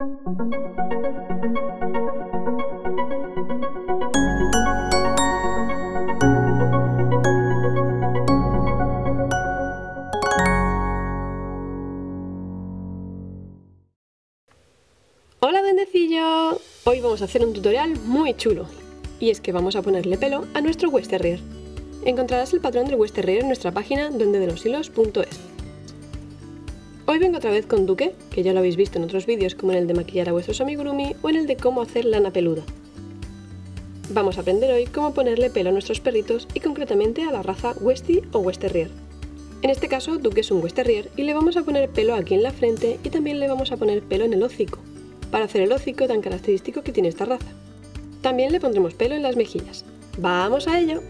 Hola duendecillo! Hoy vamos a hacer un tutorial muy chulo y es que vamos a ponerle pelo a nuestro West Terrier. Encontrarás el patrón del West Terrier en nuestra página donde de los hilos.es. Hoy vengo otra vez con Duque, que ya lo habéis visto en otros vídeos como en el de maquillar a vuestros amigurumi o en el de cómo hacer lana peluda. Vamos a aprender hoy cómo ponerle pelo a nuestros perritos y concretamente a la raza Westie o West Terrier. En este caso Duque es un West Terrier y le vamos a poner pelo aquí en la frente y también le vamos a poner pelo en el hocico, para hacer el hocico tan característico que tiene esta raza. También le pondremos pelo en las mejillas. ¡Vamos a ello!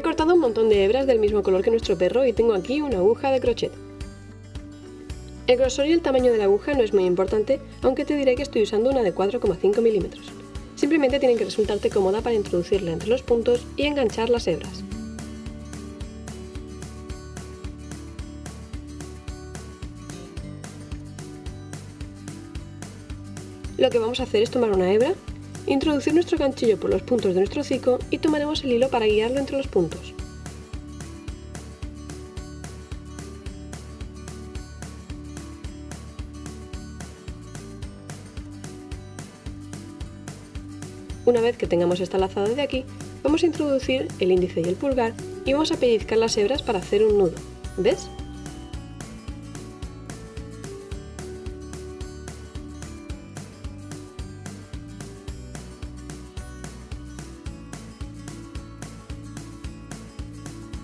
He cortado un montón de hebras del mismo color que nuestro perro y tengo aquí una aguja de crochet. El grosor y el tamaño de la aguja no es muy importante, aunque te diré que estoy usando una de 4,5 milímetros. Simplemente tiene que resultarte cómoda para introducirla entre los puntos y enganchar las hebras. Lo que vamos a hacer es tomar una hebra, introducir nuestro ganchillo por los puntos de nuestro hocico y tomaremos el hilo para guiarlo entre los puntos. Una vez que tengamos esta lazada de aquí, vamos a introducir el índice y el pulgar y vamos a pellizcar las hebras para hacer un nudo. ¿Ves?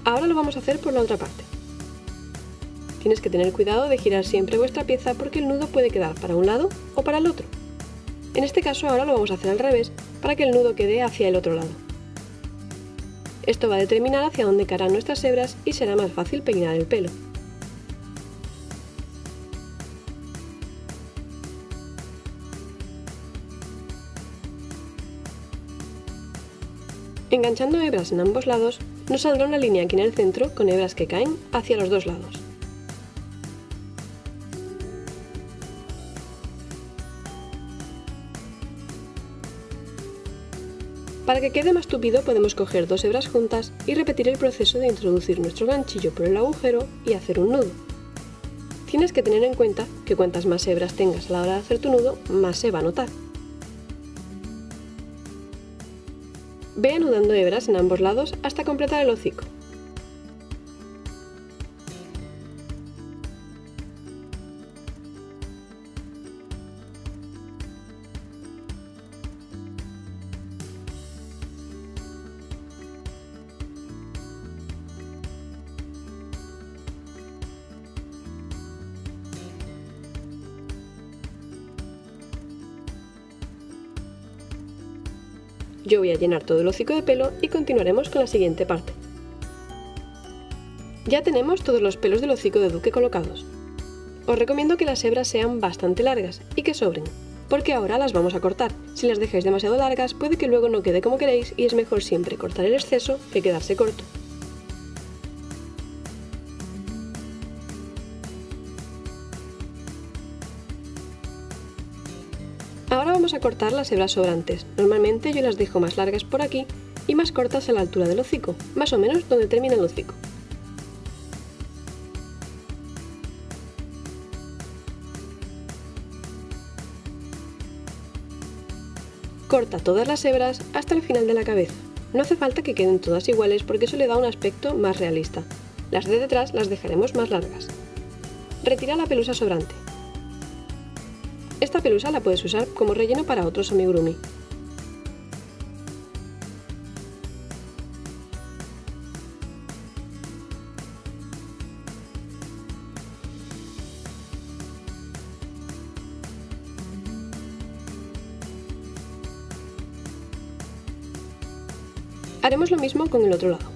Ahora lo vamos a hacer por la otra parte. Tienes que tener cuidado de girar siempre vuestra pieza porque el nudo puede quedar para un lado o para el otro. En este caso ahora lo vamos a hacer al revés para que el nudo quede hacia el otro lado. Esto va a determinar hacia dónde caerán nuestras hebras y será más fácil peinar el pelo. Enganchando hebras en ambos lados, nos saldrá una línea aquí en el centro con hebras que caen hacia los dos lados. Para que quede más tupido podemos coger dos hebras juntas y repetir el proceso de introducir nuestro ganchillo por el agujero y hacer un nudo. Tienes que tener en cuenta que cuantas más hebras tengas a la hora de hacer tu nudo, más se va a notar. Ve anudando hebras en ambos lados hasta completar el hocico. Yo voy a llenar todo el hocico de pelo y continuaremos con la siguiente parte. Ya tenemos todos los pelos del hocico de Duque colocados. Os recomiendo que las hebras sean bastante largas y que sobren, porque ahora las vamos a cortar. Si las dejáis demasiado largas puede que luego no quede como queréis y es mejor siempre cortar el exceso que quedarse corto. Vamos a cortar las hebras sobrantes. Normalmente yo las dejo más largas por aquí y más cortas a la altura del hocico, más o menos donde termina el hocico. Corta todas las hebras hasta el final de la cabeza. No hace falta que queden todas iguales porque eso le da un aspecto más realista. Las de detrás las dejaremos más largas. Retira la pelusa sobrante. Esta pelusa la puedes usar como relleno para otros amigurumi. Haremos lo mismo con el otro lado.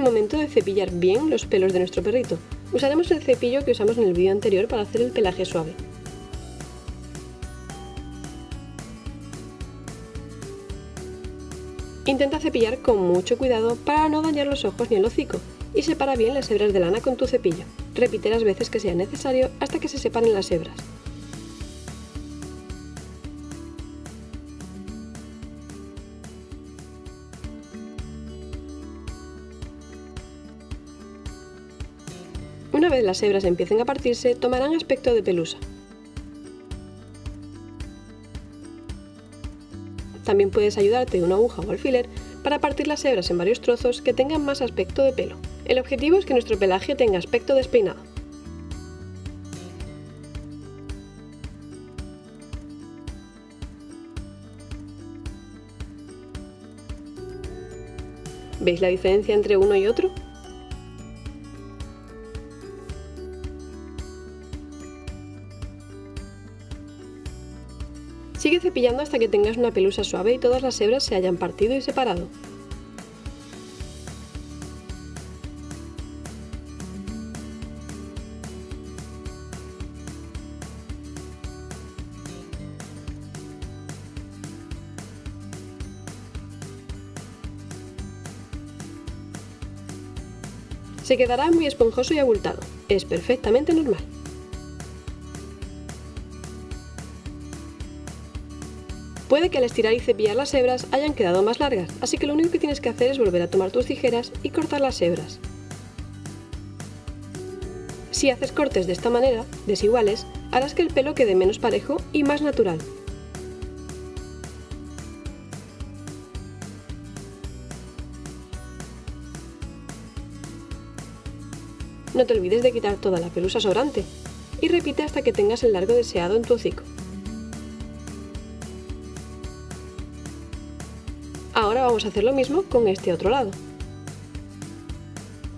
El momento de cepillar bien los pelos de nuestro perrito. Usaremos el cepillo que usamos en el vídeo anterior para hacer el pelaje suave. Intenta cepillar con mucho cuidado para no dañar los ojos ni el hocico y separa bien las hebras de lana con tu cepillo. Repite las veces que sea necesario hasta que se separen las hebras. Una vez las hebras empiecen a partirse, tomarán aspecto de pelusa. También puedes ayudarte una aguja o alfiler para partir las hebras en varios trozos que tengan más aspecto de pelo. El objetivo es que nuestro pelaje tenga aspecto despeinado. ¿Veis la diferencia entre uno y otro? Sigue cepillando hasta que tengas una pelusa suave y todas las hebras se hayan partido y separado. Se quedará muy esponjoso y abultado. Es perfectamente normal. Puede que al estirar y cepillar las hebras hayan quedado más largas, así que lo único que tienes que hacer es volver a tomar tus tijeras y cortar las hebras. Si haces cortes de esta manera, desiguales, harás que el pelo quede menos parejo y más natural. No te olvides de quitar toda la pelusa sobrante y repite hasta que tengas el largo deseado en tu hocico. Vamos a hacer lo mismo con este otro lado.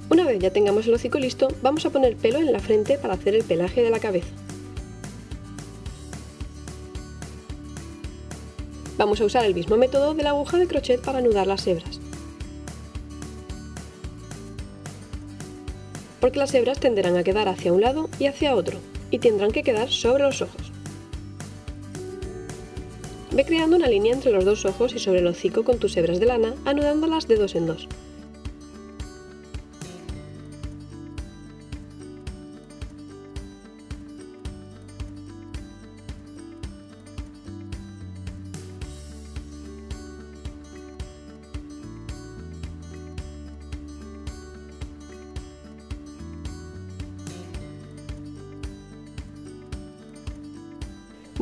Una vez ya tengamos el hocico listo, vamos a poner pelo en la frente para hacer el pelaje de la cabeza. Vamos a usar el mismo método de la aguja de crochet para anudar las hebras. Porque las hebras tenderán a quedar hacia un lado y hacia otro, y tendrán que quedar sobre los ojos. Ve creando una línea entre los dos ojos y sobre el hocico con tus hebras de lana, anudándolas de dos en dos.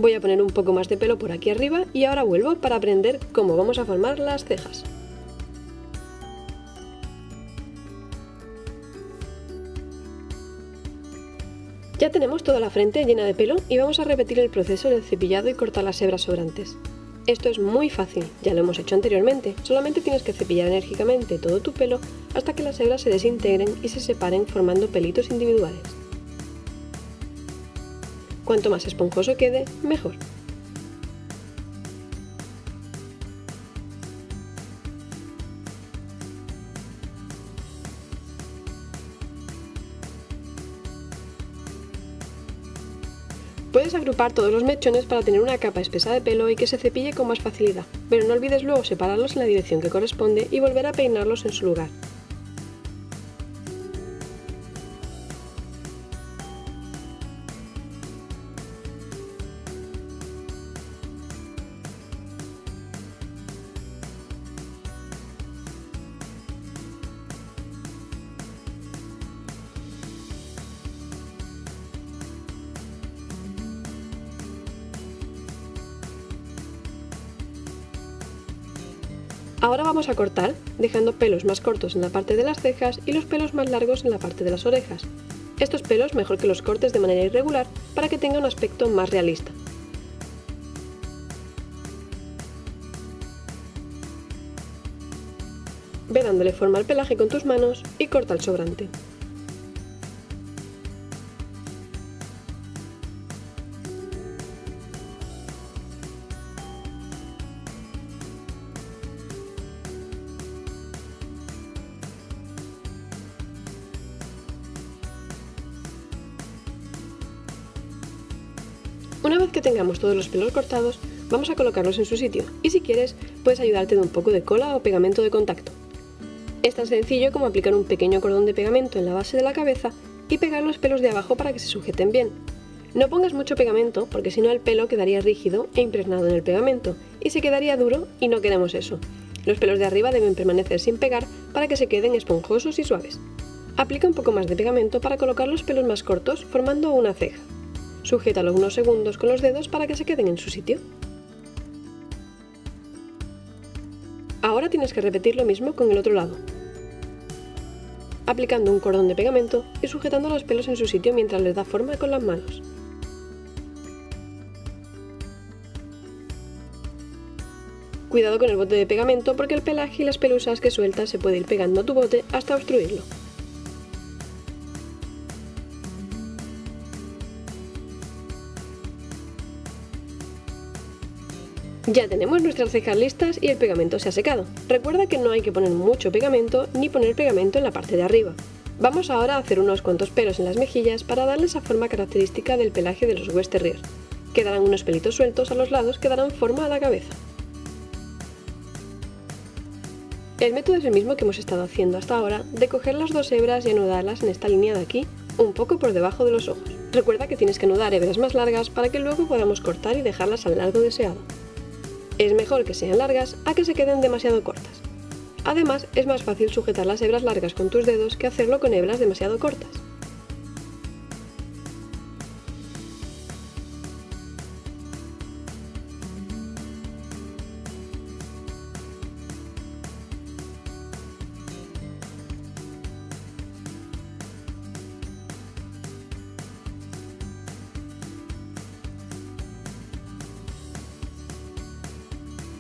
Voy a poner un poco más de pelo por aquí arriba y ahora vuelvo para aprender cómo vamos a formar las cejas. Ya tenemos toda la frente llena de pelo y vamos a repetir el proceso del cepillado y cortar las hebras sobrantes. Esto es muy fácil, ya lo hemos hecho anteriormente, solamente tienes que cepillar enérgicamente todo tu pelo hasta que las hebras se desintegren y se separen formando pelitos individuales. Cuanto más esponjoso quede, mejor. Puedes agrupar todos los mechones para tener una capa espesa de pelo y que se cepille con más facilidad, pero no olvides luego separarlos en la dirección que corresponde y volver a peinarlos en su lugar. Ahora vamos a cortar, dejando pelos más cortos en la parte de las cejas y los pelos más largos en la parte de las orejas. Estos pelos mejor que los cortes de manera irregular para que tenga un aspecto más realista. Ve dándole forma al pelaje con tus manos y corta el sobrante. Tengamos todos los pelos cortados, vamos a colocarlos en su sitio y si quieres puedes ayudarte de un poco de cola o pegamento de contacto. Es tan sencillo como aplicar un pequeño cordón de pegamento en la base de la cabeza y pegar los pelos de abajo para que se sujeten bien. No pongas mucho pegamento porque si no el pelo quedaría rígido e impregnado en el pegamento y se quedaría duro y no queremos eso. Los pelos de arriba deben permanecer sin pegar para que se queden esponjosos y suaves. Aplica un poco más de pegamento para colocar los pelos más cortos formando una ceja. Sujétalo unos segundos con los dedos para que se queden en su sitio. Ahora tienes que repetir lo mismo con el otro lado, aplicando un cordón de pegamento y sujetando los pelos en su sitio mientras les da forma con las manos. Cuidado con el bote de pegamento porque el pelaje y las pelusas que sueltas se puede ir pegando a tu bote hasta obstruirlo. Ya tenemos nuestras cejas listas y el pegamento se ha secado. Recuerda que no hay que poner mucho pegamento ni poner pegamento en la parte de arriba. Vamos ahora a hacer unos cuantos pelos en las mejillas para darle esa forma característica del pelaje de los West Terrier. Quedarán unos pelitos sueltos a los lados que darán forma a la cabeza. El método es el mismo que hemos estado haciendo hasta ahora, de coger las dos hebras y anudarlas en esta línea de aquí, un poco por debajo de los ojos. Recuerda que tienes que anudar hebras más largas para que luego podamos cortar y dejarlas al largo deseado. Es mejor que sean largas a que se queden demasiado cortas. Además, es más fácil sujetar las hebras largas con tus dedos que hacerlo con hebras demasiado cortas.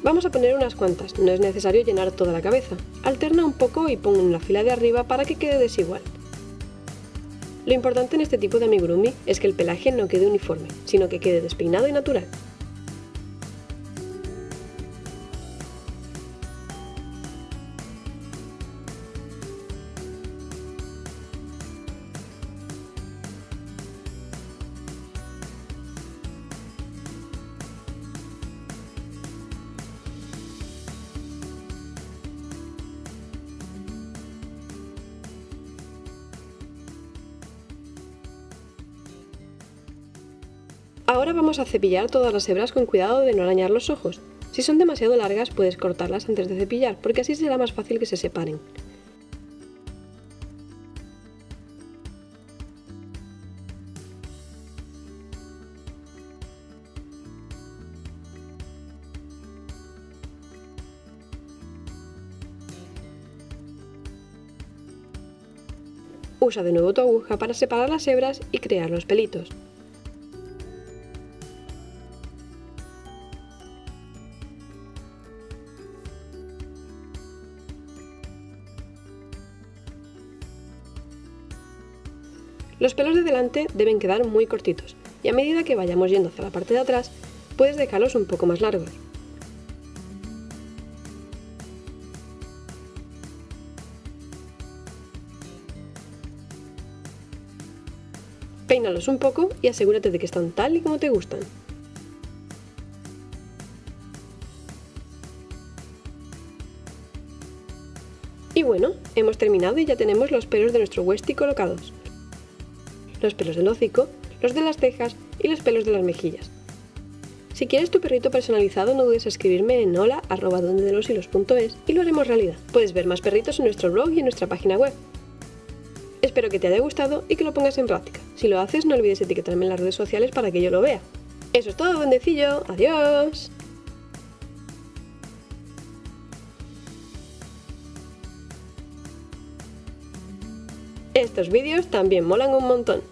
Vamos a poner unas cuantas, no es necesario llenar toda la cabeza. Alterna un poco y pon en la fila de arriba para que quede desigual. Lo importante en este tipo de amigurumi es que el pelaje no quede uniforme, sino que quede despeinado y natural. Ahora vamos a cepillar todas las hebras con cuidado de no arañar los ojos. Si son demasiado largas puedes cortarlas antes de cepillar, porque así será más fácil que se separen. Usa de nuevo tu aguja para separar las hebras y crear los pelitos. Los pelos de delante deben quedar muy cortitos y a medida que vayamos yendo hacia la parte de atrás, puedes dejarlos un poco más largos. Peínalos un poco y asegúrate de que están tal y como te gustan. Y bueno, hemos terminado y ya tenemos los pelos de nuestro Westie colocados los pelos del hocico, los de las cejas y los pelos de las mejillas. Si quieres tu perrito personalizado, no dudes en escribirme en hola y lo haremos realidad. Puedes ver más perritos en nuestro blog y en nuestra página web. Espero que te haya gustado y que lo pongas en práctica. Si lo haces, no olvides etiquetarme en las redes sociales para que yo lo vea. Eso es todo, bendecillo. Adiós. Estos vídeos también molan un montón.